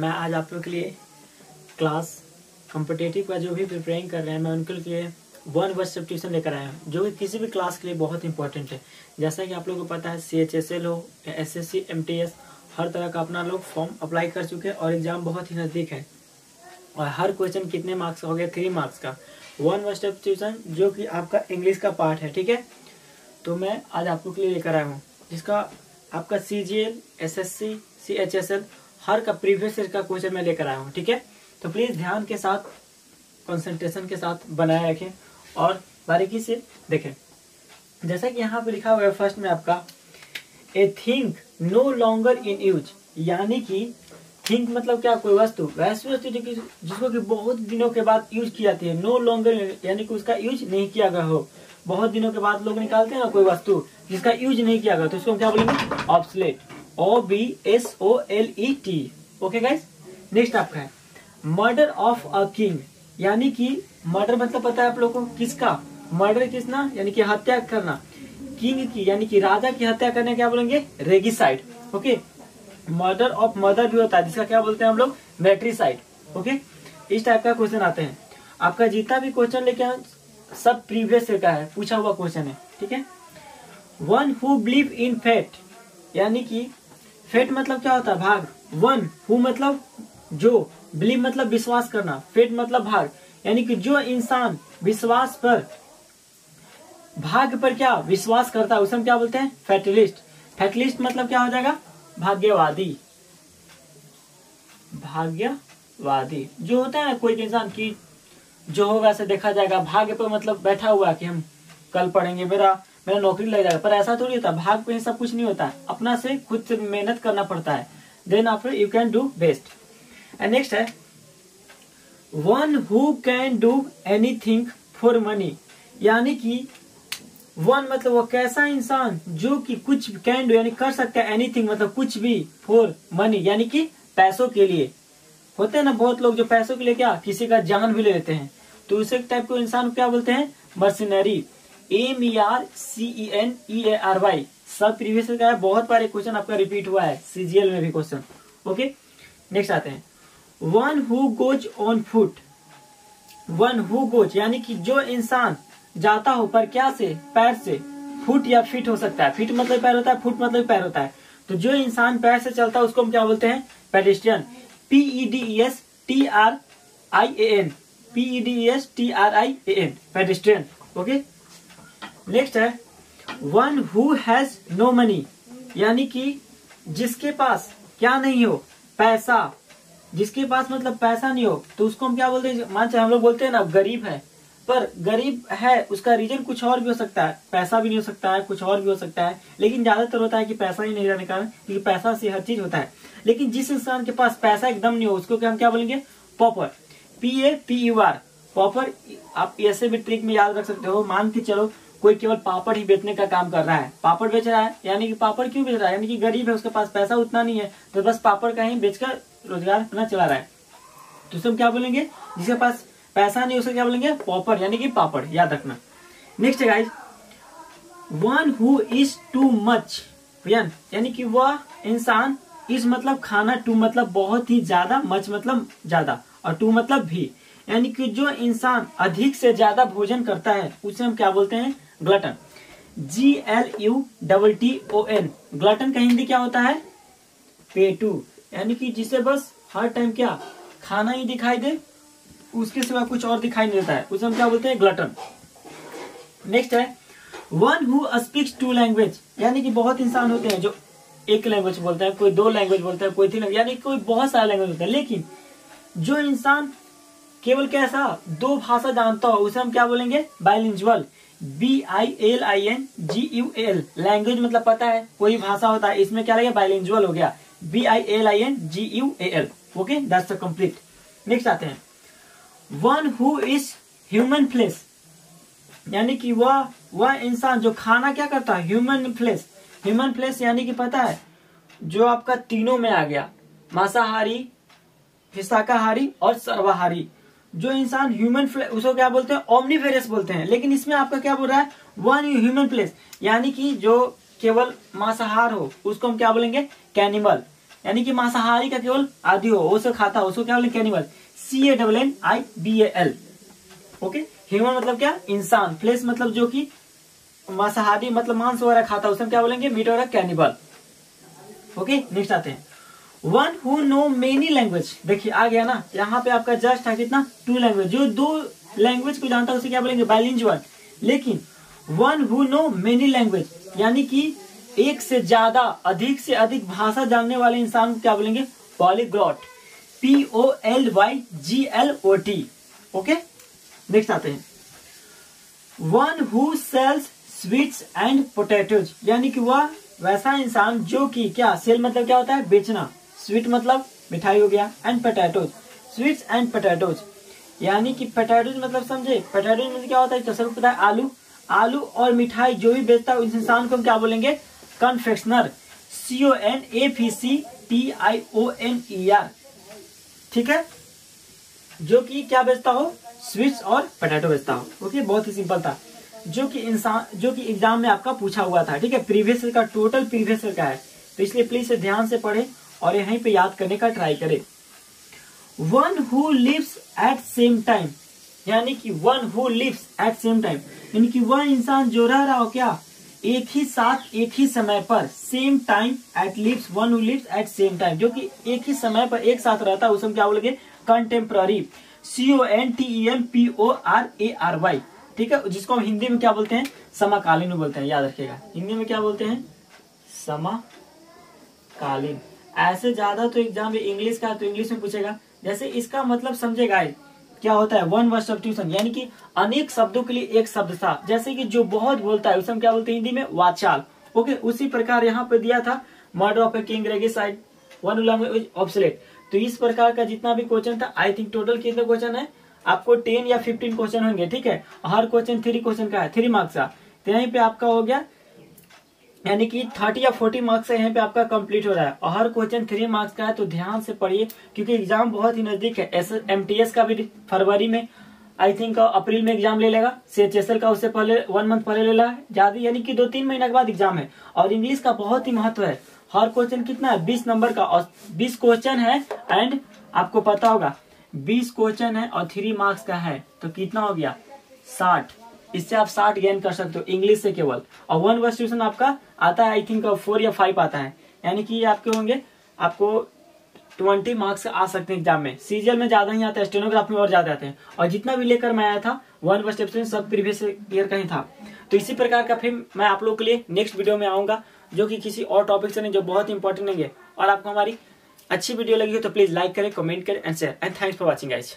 मैं आज आप लोग के लिए क्लास कॉम्पिटेटिव का जो भी प्रिपेयरिंग कर रहे हैं, मैं उनके लिए वन वर्ड सब्सटीट्यूशन लेकर आया हूँ, जो कि किसी भी क्लास के लिए बहुत इंपॉर्टेंट है। जैसा कि आप लोगों को पता है सी एच एस एल हो S S C M T S हर तरह का अपना लोग फॉर्म अप्लाई कर चुके हैं और एग्ज़ाम बहुत ही नज़दीक है। और हर क्वेश्चन कितने मार्क्स का हो गया थ्री मार्क्स का। वन वर्ड सब्सटीट्यूशन जो कि आपका इंग्लिश का पार्ट है, ठीक है? तो मैं आज आप लोग के लिए लेकर आया हूँ, जिसका आपका C G L S S C C H S L हर का प्रीवियस ईयर का क्वेश्चन मैं लेकर आया हूँ, ठीक है? तो प्लीज़ ध्यान के साथ कंसंट्रेशन के साथ बनाए रखें और बारीकी से देखें। जैसा कि यहाँ पे लिखा हुआ है फ़र्स्ट में आपका a thing no longer in use यानी कि थिंक मतलब क्या? कोई वस्तु, वैसी वस्तु जो कि, जिसको कि बहुत दिनों के बाद यूज़ की जाती है नो लॉन्गर यानी कि उसका यूज़ नहीं किया गया हो। बहुत दिनों के बाद लोग निकालते हैं ना कोई वस्तु जिसका यूज़ नहीं किया गया तो उसको क्या बोलेंगे? Obsolete O B S O L E T okay guys next आपका है. मर्डर ऑफ़ अ किंग यानी कि मर्डर मतलब पता है आप लोगों को किसका? मर्डर किसना? यानी कि हत्या करना. किंग की, यानी कि राजा की हत्या करने क्या बोलेंगे? Regicide okay murder of mother भी होता है, जिसका क्या बोलते हैं हम लोग? मेट्रीसाइड ओके इस टाइप का क्वेश्चन आते हैं. आपका जितना भी क्वेश्चन लेके सब प्रीवियस का है, पूछा हुआ क्वेश्चन है. ठीक है? One who believe in fate यानी कि फेट मतलब क्या होता है? भाग। वन हु मतलब जो। बिलीव मतलब विश्वास करना। फेट मतलब भाग। यानी कि जो इंसान विश्वास पर, भाग्य पर क्या विश्वास करता है, उसे हम क्या बोलते हैं? फैटलिस्ट फैटलिस्ट मतलब क्या हो जाएगा? भाग्यवादी। भाग्यवादी। जो होता है ना, कोई इंसान की जो होगा, ऐसे देखा जाएगा। भाग्य पर मतलब बैठा हुआ कि हम कल पढ़ेंगे, मेरा मेरा नौकरी लग जाएगा। पर ऐसा थोड़ी होता, भाग पे सब कुछ नहीं होता। अपना से खुद से मेहनत करना पड़ता है। Then after you can do best and next है one who can do anything for money यानी कि वन मतलब वो कैसा इंसान जो कि कुछ कैन डू यानी कर सकता है एनीथिंग मतलब कुछ भी फॉर मनी यानी कि पैसों के लिए। होते हैं ना बहुत लोग जो पैसों के लिए क्या, किसी का जान भी ले लेते हैं। तो उसे टाइप को इंसान क्या बोलते हैं? Mercenary M E R C E N A R Y Y सब प्रीवियस का है, बहुत बार क्वेश्चन आपका रिपीट हुआ है सीजीएल में भी क्वेश्चन ओके नेक्स्ट आते हैं। One who goes on foot one who goes यानी कि जो इंसान जाता हो पर क्या से, पैर से फुट या फिट हो सकता है। फिट मतलब पैर होता है फुट मतलब पैर होता है। तो जो इंसान पैर से चलता है, उसको हम क्या बोलते हैं? Pedestrian P E D S T R I A N P E D S T R I A N pedestrian okay next है one who has no money यानी कि जिसके पास क्या नहीं हो, पैसा। जिसके पास मतलब पैसा नहीं हो तो उसको हम क्या बोलते हैं? मान हम लोग बोलते हैं ना, गरीब है। पर गरीब है, उसका रीजन कुछ और भी हो सकता है। पैसा भी नहीं हो सकता है, कुछ और भी हो सकता है। लेकिन ज़्यादातर होता है कि पैसा ही नहीं रहने कारण, क्योंकि पैसा से हर चीज़ होता है। लेकिन जिस इंसान के पास पैसा एकदम नहीं हो, उसको हम क्या बोलेंगे? Pauper P A P U R pauper आप ऐसे भी ट्रिक में याद रख सकते हो। मान के चलो कोई केवल पापड़ ही बेचने का काम कर रहा है। पापड़ बेच रहा है, यानी कि पापड़ क्यों बेच रहा है? यानी कि गरीब है, उसके पास पैसा उतना नहीं है तो बस पापड़ का ही बेचकर रोज़गार अपना चला रहा है। तो उसको क्या बोलेंगे? जिसके पास पैसा नहीं उसको क्या बोलेंगे? पॉपर यानी कि पापड़, याद रखना। Next guys one who is too much यानी कि वह इंसान, इस मतलब खाना टू मतलब बहुत ही ज़्यादा मच मतलब ज़्यादा, और टू मतलब भी। यानी कि जो इंसान अधिक से ज़्यादा भोजन करता है, उसे हम क्या बोलते हैं? Glutton. G L U double T O N glutton का हिंदी क्या होता है? पेटू। यानी कि जिसे बस हर टाइम क्या? खाना ही दिखाई दे। उसके सिवा कुछ और दिखाई नहीं देता है। उसे हम क्या बोलते हैं? ग्लटन। नेक्स्ट है। One who speaks two language यानी कि बहुत इंसान होते हैं जो एक लैंग्वेज बोलते हैं, कोई दो लैंग्वेज बोलते हैं, कोई तीन यानी कोई बहुत सारे लैंग्वेज होते हैं। लेकिन जो इंसान केवल कैसा दो भाषा जानता हो, उसे हम क्या बोलेंगे? Bilingual B I L I N G U L language मतलब पता है, कोई भाषा होता है, इसमें क्या लगेगा बाइलिंजुअल हो गया। B I L I N G U A L okay that's complete next आते हैं। One who is human flesh यानी कि वह वह इंसान जो खाना क्या करता है? ह्यूमन फ्लेश ह्यूमन फ्लेश यानी कि पता है, जो आपका तीनों में आ गया। मांसाहारी शाकाहारी और सर्वाहारी। जो इंसान ह्यूमन उसको क्या बोलते हैं? ओमनीफेरस बोलते हैं। लेकिन इसमें आपका क्या बोल रहा है? वन ह्यूमन प्लेस यानी कि जो केवल मांसाहार हो, उसको हम क्या बोलेंगे? कैनिमल यानी कि मांसाहारी का केवल आदि हो, उसको खाता हो, उसको क्या बोलेंगे? Cannibal C A double N I B L okay human मतलब क्या? इंसान. फ्लेश मतलब जो कि मांसाहारी मतलब मांस वगैरह खाता है उसमें क्या बोलेंगे? मीट वगैरह कैनिबल ओके नेक्स्ट आते हैं। One who know many language देखिए, आ गया ना। यहाँ पे आपका जस्ट है कितना? टू लैंग्वेज जो दो लैंग्वेज को जानता है, उसे क्या बोलेंगे? बाइलिंगुअल लेकिन one who know many language यानी कि एक से ज़्यादा, अधिक से अधिक भाषा जानने वाले इंसान को क्या बोलेंगे? Polyglot P O L Y G L O T okay next आते हैं। One who sells sweets and potatoes यानी कि वह वैसा इंसान जो कि क्या? सेल मतलब क्या होता है? बेचना। स्वीट मतलब मिठाई हो गया and potatoes sweets and potatoes यानी कि पोटैटोज मतलब समझे? पोटैटोज मतलब क्या होता है? तो पता है आलू। आलू और मिठाई जो भी बेचता है, उस इंसान को हम क्या बोलेंगे? Confectioner C O N A P C T I O N E R ठीक है? जो कि क्या बेचता हो? स्वीट्स और पटेटो बेचता हो। ओके बहुत ही सिंपल था। जो कि इंसान जो कि एग्ज़ाम में आपका पूछा हुआ था। ठीक है? प्रीवियस का टोटल प्रीवियस का है। तो इसलिए प्लीज़ ध्यान से पढ़े। और यहीं पे याद करने का ट्राई करे। One who lives at same time यानी कि one who lives at same time यानी कि वह इंसान जो रह रहा हो क्या? एक ही साथ, एक ही समय पर same time at lives one who lives at same time जो कि एक ही समय पर एक साथ रहता है उसमें क्या बोलेंगे? Contemporary C O N T E M P O R A R Y ठीक है? जिसको हम हिंदी में क्या बोलते हैं? समाकालीन बोलते हैं, याद रखिएगा। हिंदी में क्या बोलते हैं? समाकालीन। ऐसे ज़्यादा तो एग्ज़ाम इंग्लिश का तो इंग्लिश में पूछेगा। जैसे इसका मतलब समझेगा क्या होता है? वन वर्ड सब्स्टिट्यूशन यानी कि अनेक शब्दों के लिए एक शब्द था। जैसे कि जो बहुत बोलता है, उसे हम क्या बोलते हैं हिंदी में? वाचाल। ओके, उसी प्रकार यहाँ पे दिया था, murder of a king regicide one language obsolete तो इस प्रकार का जितना भी क्वेश्चन था आई थिंक टोटल कितने क्वेश्चन है? आपको टेन या फिफ्टीन क्वेश्चन होंगे, ठीक है? हर क्वेश्चन थ्री क्वेश्चन का है थ्री मार्क्स का। तो यहीं पे आपका हो गया यानी कि थर्टी या फोर्टी मार्क्स से यहाँ पे आपका कंप्लीट हो रहा है। और हर क्वेश्चन थ्री मार्क्स का है तो ध्यान से पढ़िए, क्योंकि एग्ज़ाम बहुत ही नज़दीक है। एस एम टी एस का भी फरवरी में आई थिंक अप्रैल में एग्ज़ाम ले लेगा। सी एच एस एल का उससे पहले वन मंथ पहले ले लेगा ज़्यादा यानी कि दो तीन महीने के बाद एग्ज़ाम है। और इंग्लिश का बहुत ही महत्व है। हर क्वेश्चन कितना है? बीस नंबर का। और बीस क्वेश्चन है एंड आपको पता होगा, बीस क्वेश्चन है और थ्री मार्क्स का है। तो कितना हो गया? साठ। इससे आप साठ गेन कर सकते हो इंग्लिश से केवल। और वन वर्स ट्यूशन आपका आता है आई थिंक फोर या फाइव आता है। यानी कि आपके होंगे, आपको ट्वेंटी मार्क्स आ सकते हैं एग्ज़ाम में। सीजीएल में ज़्यादा ही आता है स्टेनोग्राफ में और ज़्यादा आते हैं। और जितना भी लेकर मैं आया था वन वर्स टेप्स सब प्रीवियस ईयर का ही था। तो इसी प्रकार का फिर मैं आप लोग के लिए नेक्स्ट वीडियो में आऊँगा, जो कि किसी और टॉपिक से नहीं, जो बहुत इंपॉर्टेंट नहीं है। और आपको हमारी अच्छी वीडियो लगी हो तो प्लीज़ लाइक करें कमेंट करें and share and thanks for watching guys